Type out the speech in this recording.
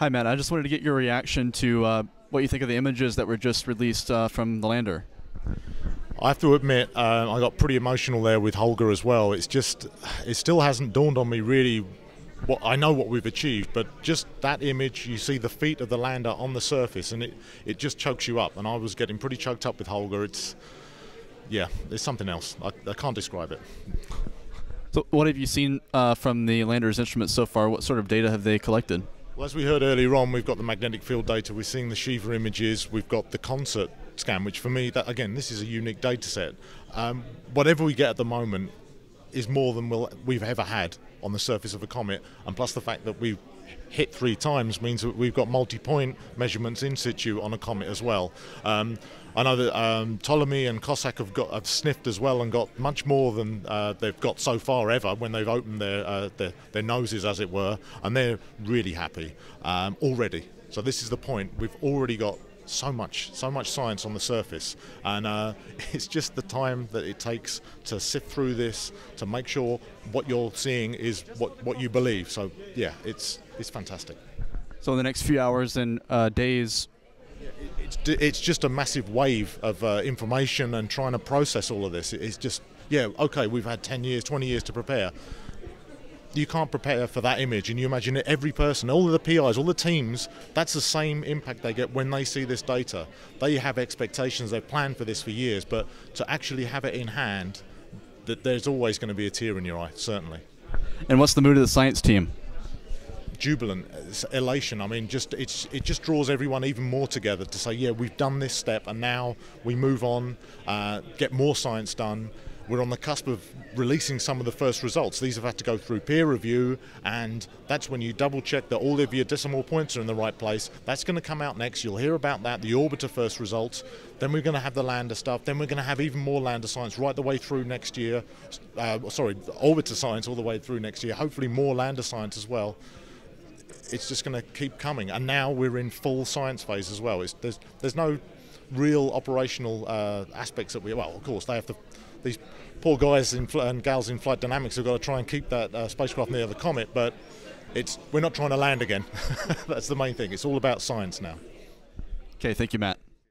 Hi, Matt. I just wanted to get your reaction to uh, what you think of the images that were just released uh, from the lander. I have to admit, uh, I got pretty emotional there with Holger as well. It's just, it still hasn't dawned on me really. What I know what we've achieved, but just that image, you see the feet of the lander on the surface, and it, it just chokes you up. And I was getting pretty choked up with Holger. It's, yeah, it's something else. I, I can't describe it. So, what have you seen uh, from the lander's instruments so far? What sort of data have they collected? Well, as we heard earlier on, we've got the magnetic field data. We're seeing the CIVA images. We've got the CONSERT scan, which for me, that again, this is a unique data set. Um, whatever we get at the moment is more than we'll, we've ever had on the surface of a comet, and plus the fact that we've hit three times means that we've got multi-point measurements in situ on a comet as well. Um, I know that um, Ptolemy and COSAC have got have sniffed as well and got much more than uh, they've got so far ever when they've opened their, uh, their, their noses, as it were, and they're really happy um, already. So this is the point. We've already got so much, so much science on the surface, and uh, it's just the time that it takes to sift through this to make sure what you're seeing is what, what you believe. So yeah, it's it's fantastic. So in the next few hours and uh, days, it's, it's just a massive wave of uh, information and trying to process all of this. It's just yeah, okay, we've had 10 years, 20 years to prepare you can't prepare for that image. And you imagine that every person, all of the PIs, all the teams, that's the same impact they get when they see this data. They have expectations, they've planned for this for years, but to actually have it in hand, that there's always going to be a tear in your eye, certainly. And what's the mood of the science team? Jubilant, elation. I mean, just it's it just draws everyone even more together to say, yeah, we've done this step, and now we move on, uh, get more science done we're on the cusp of releasing some of the first results. These have had to go through peer review, and that's when you double check that all of your decimal points are in the right place. That's going to come out next. You'll hear about that, the orbiter first results. Then we're going to have the lander stuff. Then we're going to have even more lander science right the way through next year. Uh, sorry, orbiter science all the way through next year. Hopefully, more lander science as well it's just going to keep coming. And now we're in full science phase as well. It's, there's there's no real operational uh, aspects that we well, of course, they have to these poor guys in, and gals in flight dynamics have got to try and keep that uh, spacecraft near the comet, but it's we're not trying to land again. That's the main thing. It's all about science now. Okay, thank you, Matt.